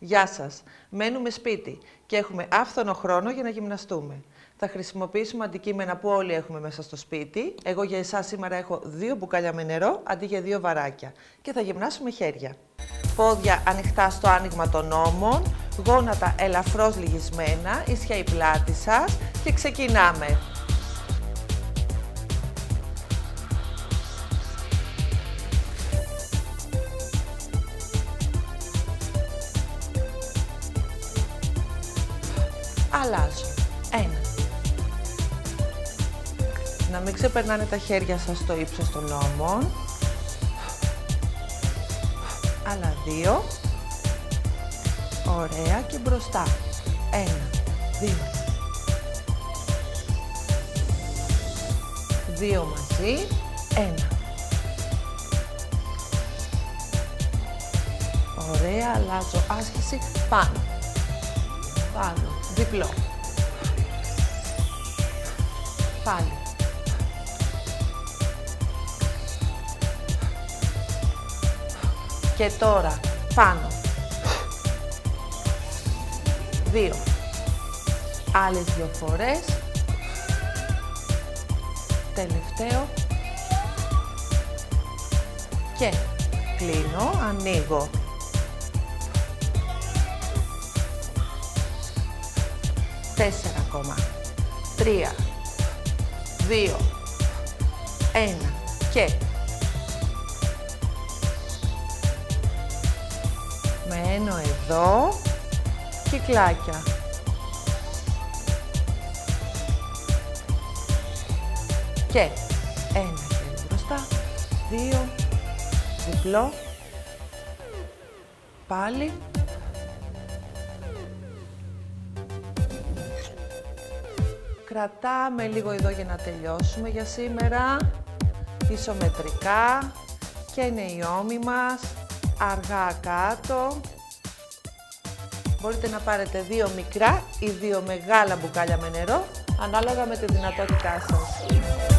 Γεια σας. Μένουμε σπίτι και έχουμε άφθονο χρόνο για να γυμναστούμε. Θα χρησιμοποιήσουμε αντικείμενα που όλοι έχουμε μέσα στο σπίτι. Εγώ για εσάς σήμερα έχω δύο μπουκάλια με νερό αντί για δύο βαράκια. Και θα γυμνάσουμε χέρια. Πόδια ανοιχτά στο άνοιγμα των ώμων, γόνατα ελαφρώς λυγισμένα, ίσια η πλάτη σας και ξεκινάμε. Αλλάζω. Ένα. Να μην ξεπερνάνε τα χέρια σας στο ύψος των ώμων. Άλλα δύο. Ωραία και μπροστά. Ένα, δύο. Δύο μαζί. Ένα. Ωραία, αλλάζω άσκηση πάνω. Πάνω διπλό. Πάλι. Και τώρα πάνω. Δύο. Άλλες δύο φορές. Τελευταίο. Και κλείνω, ανοίγω Τέσσερα ακόμα. Τρία. Δύο. Ένα. Και. Μένω εδώ. Κυκλάκια. Και. Ένα χέρι μπροστά. Δύο. Διπλό. Πάλι. Κρατάμε λίγο εδώ για να τελειώσουμε για σήμερα. Ισομετρικά. Και είναι η ώμη μας. Αργά κάτω. Μπορείτε να πάρετε δύο μικρά ή δύο μεγάλα μπουκάλια με νερό, ανάλογα με τη δυνατότητά σας.